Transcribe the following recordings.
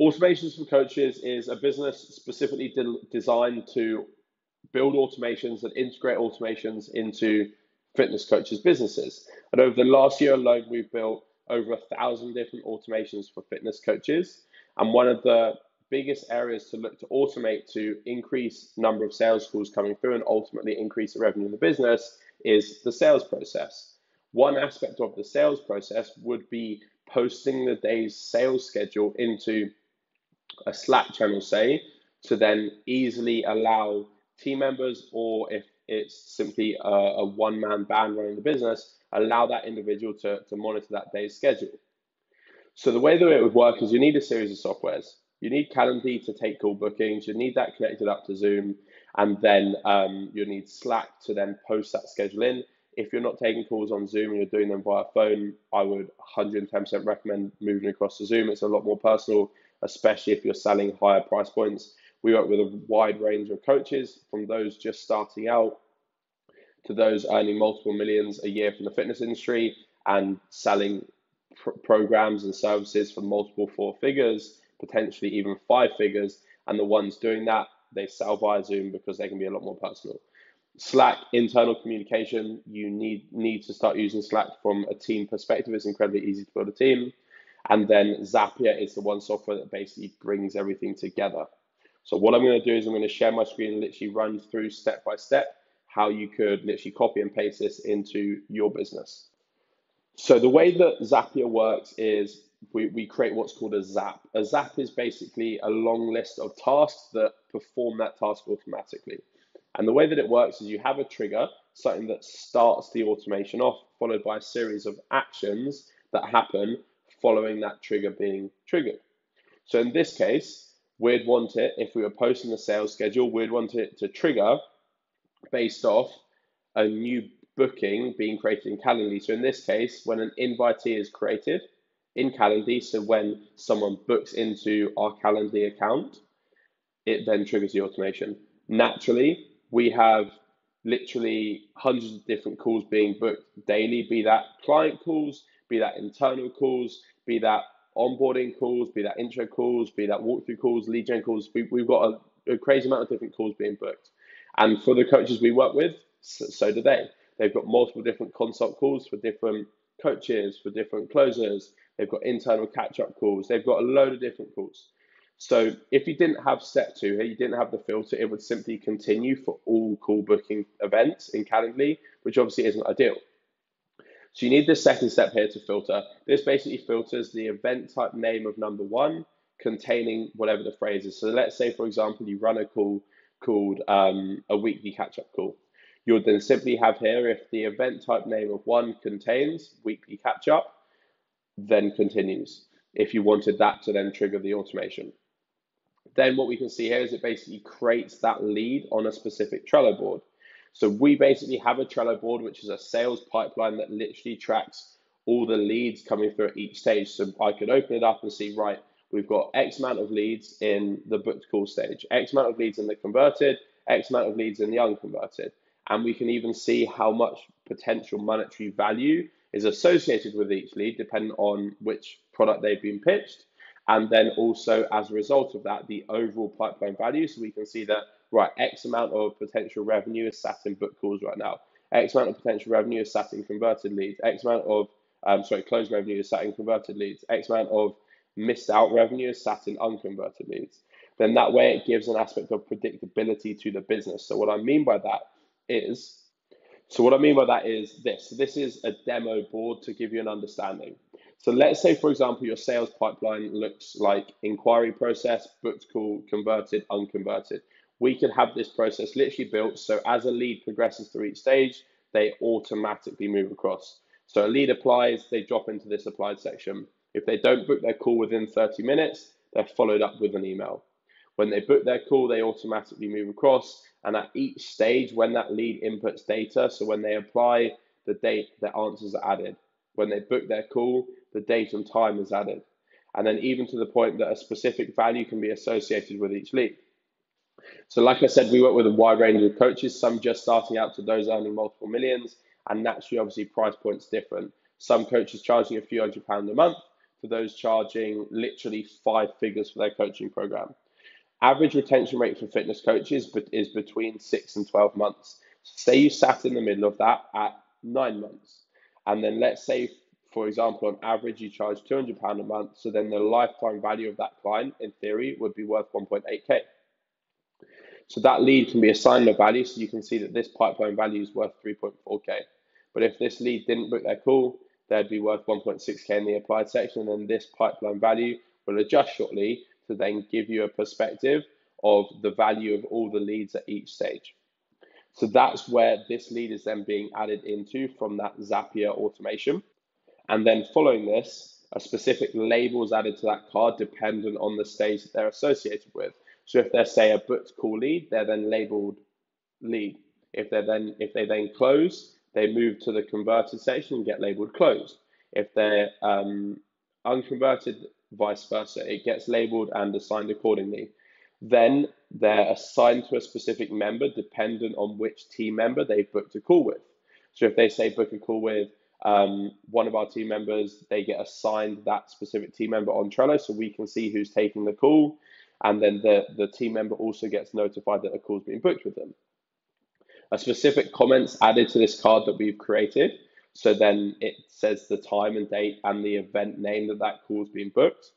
Automations for Coaches is a business specifically de- designed to build automations and integrate automations into fitness coaches' businesses. And over the last year alone, we've built over a thousand different automations for fitness coaches. And one of the biggest areas to look to automate to increase number of sales calls coming through and ultimately increase the revenue in the business is the sales process. One aspect of the sales process would be posting the day's sales schedule into a Slack channel, say, to then easily allow team members, or if it's simply a, a one man band running the business, allow that individual to, to monitor that day's schedule. So the way that it would work is you need a series of softwares. You need Calendly to take call bookings. You need that connected up to Zoom, and then um, you need Slack to then post that schedule in. If you're not taking calls on Zoom and you're doing them via phone, I would 110% recommend moving across to Zoom. It's a lot more personal, especially if you're selling higher price points. We work with a wide range of coaches, from those just starting out to those earning multiple millions a year from the fitness industry and selling pr- programs and services for multiple four figures, potentially even five figures. And the ones doing that, they sell via Zoom because they can be a lot more personal. Slack internal communication, you need need to start using Slack from a team perspective. It's incredibly easy to build a team. And then Zapier is the one software that basically brings everything together. So what I'm going to do is I'm going to share my screen and literally run through step by step how you could literally copy and paste this into your business. So the way that Zapier works is we, we create what's called a zap. A zap is basically a long list of tasks that perform that task automatically. And the way that it works is you have a trigger, something that starts the automation off, followed by a series of actions that happen following that trigger being triggered. So in this case, we'd want it, if we were posting the sales schedule, we'd want it to trigger based off a new booking being created in Calendly. So in this case, when an invitee is created in Calendly, so when someone books into our Calendly account, it then triggers the automation. Naturally, we have literally hundreds of different calls being booked daily, be that client calls, be that internal calls, be that onboarding calls, be that intro calls, be that walkthrough calls, lead gen calls. We, have got a, a, crazy amount of different calls being booked. And for the coaches we work with, so, so do they. They've got multiple different consult calls for different coaches, for different closers. They've got internal catch up calls. They've got a load of different calls. So if you didn't have step two here, you didn't have the filter, it would simply continue for all call booking events in Calendly, which obviously isn't ideal. So you need this second step here to filter. This basically filters the event type name of number one containing whatever the phrase is. So let's say, for example, you run a call called um, a weekly catch up call. You would then simply have here if the event type name of one contains weekly catch up, then continues. If you wanted that to then trigger the automation. Then what we can see here is it basically creates that lead on a specific Trello board. So we basically have a Trello board, which is a sales pipeline that literally tracks all the leads coming through at each stage. So I could open it up and see, right, we've got X amount of leads in the booked call stage, X amount of leads in the converted, X amount of leads in the unconverted. And we can even see how much potential monetary value is associated with each lead, depending on which product they've been pitched. And then also, as a result of that, the overall pipeline value. So we can see that, right, X amount of potential revenue is sat in book calls right now. X amount of potential revenue is sat in converted leads. X amount of, um, sorry, closed revenue is sat in converted leads. X amount of missed out revenue is sat in unconverted leads. Then that way it gives an aspect of predictability to the business. So what I mean by that is, so what I mean by that is this. This is a demo board to give you an understanding. So let's say, for example, your sales pipeline looks like inquiry process, booked call, converted, unconverted. We could have this process literally built so as a lead progresses through each stage, they automatically move across. So a lead applies, they drop into this applied section. If they don't book their call within 30 minutes, they're followed up with an email. When they book their call, they automatically move across. And at each stage, when that lead inputs data, so when they apply, the date, their answers are added. When they book their call, the date and time is added. And then even to the point that a specific value can be associated with each lead. So, like I said, we work with a wide range of coaches, some just starting out to those earning multiple millions, and naturally, obviously, price points different. Some coaches charging a few hundred pounds a month, for those charging literally five figures for their coaching program. Average retention rate for fitness coaches is between six and 12 months. Say you sat in the middle of that at nine months. And then let's say, for example, on average, you charge £200 a month. So then the lifetime value of that client, in theory, would be worth 1.8K. So that lead can be assigned a value. So you can see that this pipeline value is worth 3.4K. But if this lead didn't book their call, they'd be worth 1.6K in the applied section. And then this pipeline value will adjust shortly to then give you a perspective of the value of all the leads at each stage. So that's where this lead is then being added into from that Zapier automation. And then following this, a specific label is added to that card dependent on the stage that they're associated with. So if they're say a booked call lead, they're then labeled lead. If they're then if they then close, they move to the converted section and get labeled closed. If they're um, unconverted, vice versa, it gets labeled and assigned accordingly. Then they're assigned to a specific member dependent on which team member they've booked a call with. So if they say book a call with um, one of our team members, they get assigned that specific team member on Trello so we can see who's taking the call. And then the, the team member also gets notified that a call's been booked with them. A specific comments added to this card that we've created. So then it says the time and date and the event name that that call's been booked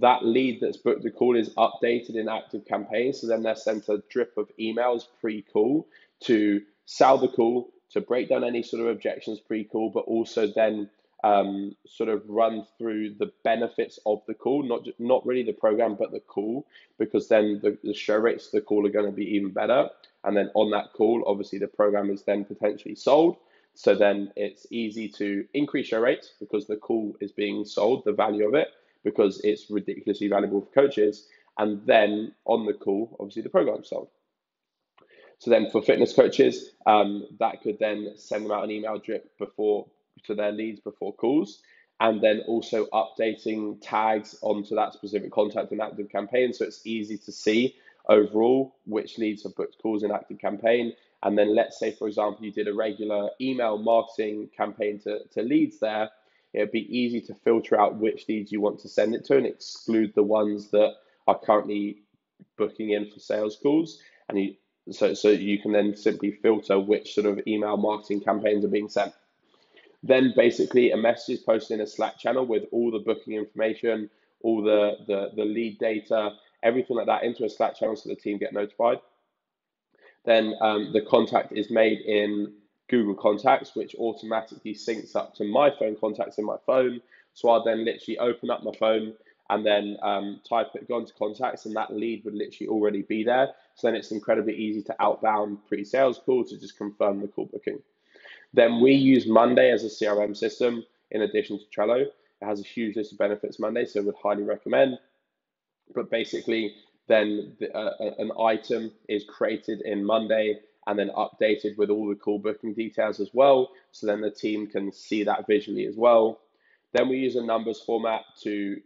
that lead that's booked the call is updated in ActiveCampaign. So then they're sent a drip of emails pre-call to sell the call, to break down any sort of objections pre-call, but also then um, sort of run through the benefits of the call, not not really the program, but the call, because then the, the show rates of the call are going to be even better. And then on that call, obviously the program is then potentially sold. So then it's easy to increase show rates because the call is being sold, the value of it, because it's ridiculously valuable for coaches. And then on the call, obviously the program sold. So then for fitness coaches, um, that could then send them out an email drip before to their leads before calls, and then also updating tags onto that specific contact and ActiveCampaign. So it's easy to see overall which leads have booked calls in ActiveCampaign. And then let's say, for example, you did a regular email marketing campaign to, to leads there it'd be easy to filter out which leads you want to send it to and exclude the ones that are currently booking in for sales calls. And you, so, so you can then simply filter which sort of email marketing campaigns are being sent. Then basically a message is posted in a Slack channel with all the booking information, all the, the, the lead data, everything like that into a Slack channel so the team get notified. Then um, the contact is made in Google Contacts, which automatically syncs up to my phone contacts in my phone. So I'll then literally open up my phone and then um, type it, go into contacts, and that lead would literally already be there. So then it's incredibly easy to outbound pre sales call to just confirm the call booking. Then we use Monday as a CRM system in addition to Trello. It has a huge list of benefits Monday, so I would highly recommend. But basically, then the, uh, an item is created in Monday and then updated with all the call booking details as well. So then the team can see that visually as well. Then we use a numbers format to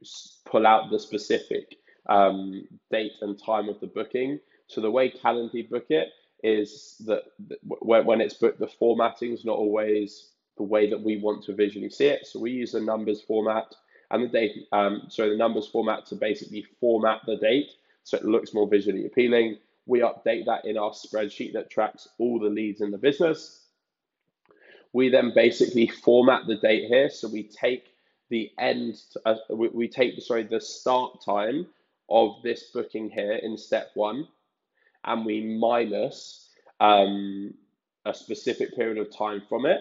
pull out the specific um, date and time of the booking. So the way Calendly book it is that when it's booked, the formatting is not always the way that we want to visually see it. So we use the numbers format and the date, um, so the numbers format to basically format the date so it looks more visually appealing. We update that in our spreadsheet that tracks all the leads in the business. We then basically format the date here. So we take the end, uh, we, we take, sorry, the start time of this booking here in step one, and we minus um, a specific period of time from it,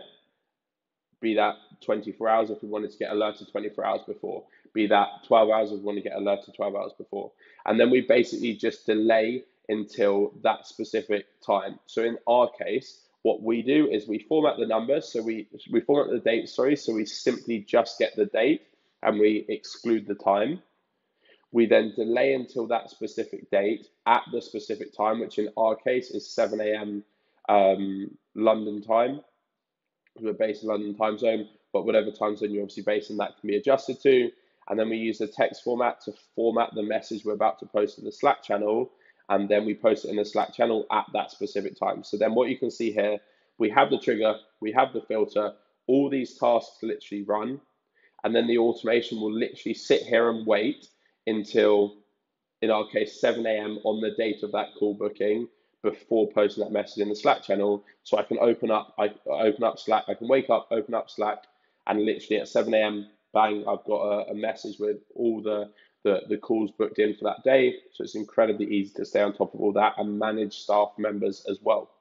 be that 24 hours if we wanted to get alerted 24 hours before, be that 12 hours if we want to get alerted 12 hours before. And then we basically just delay until that specific time. So in our case, what we do is we format the numbers. So we, we format the date, sorry. So we simply just get the date and we exclude the time. We then delay until that specific date at the specific time, which in our case is 7 a.m. Um, London time. We're based in London time zone, but whatever time zone you're obviously based in, that can be adjusted to. And then we use the text format to format the message we're about to post in the Slack channel and then we post it in the Slack channel at that specific time. So then what you can see here, we have the trigger, we have the filter, all these tasks literally run, and then the automation will literally sit here and wait until, in our case, 7 a.m. on the date of that call booking before posting that message in the Slack channel. So I can open up, I open up Slack, I can wake up, open up Slack, and literally at 7 a.m. bang, I've got a, a message with all the, the the calls booked in for that day. So it's incredibly easy to stay on top of all that and manage staff members as well.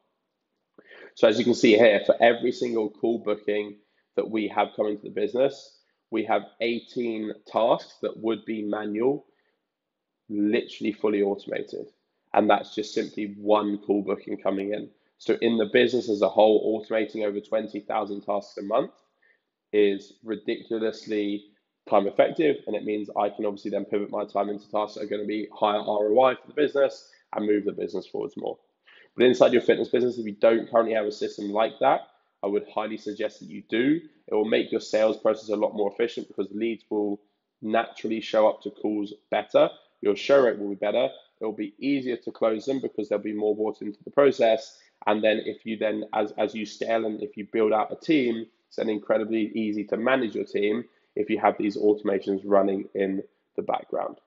So as you can see here, for every single call booking that we have coming to the business, we have 18 tasks that would be manual, literally fully automated. And that's just simply one call booking coming in. So in the business as a whole, automating over 20,000 tasks a month is ridiculously time effective. And it means I can obviously then pivot my time into tasks that are going to be higher ROI for the business and move the business forwards more. But inside your fitness business, if you don't currently have a system like that, I would highly suggest that you do. It will make your sales process a lot more efficient because leads will naturally show up to calls better. Your show rate will be better. It will be easier to close them because they'll be more bought into the process. And then if you then, as, as you scale and if you build out a team, it's then incredibly easy to manage your team if you have these automations running in the background.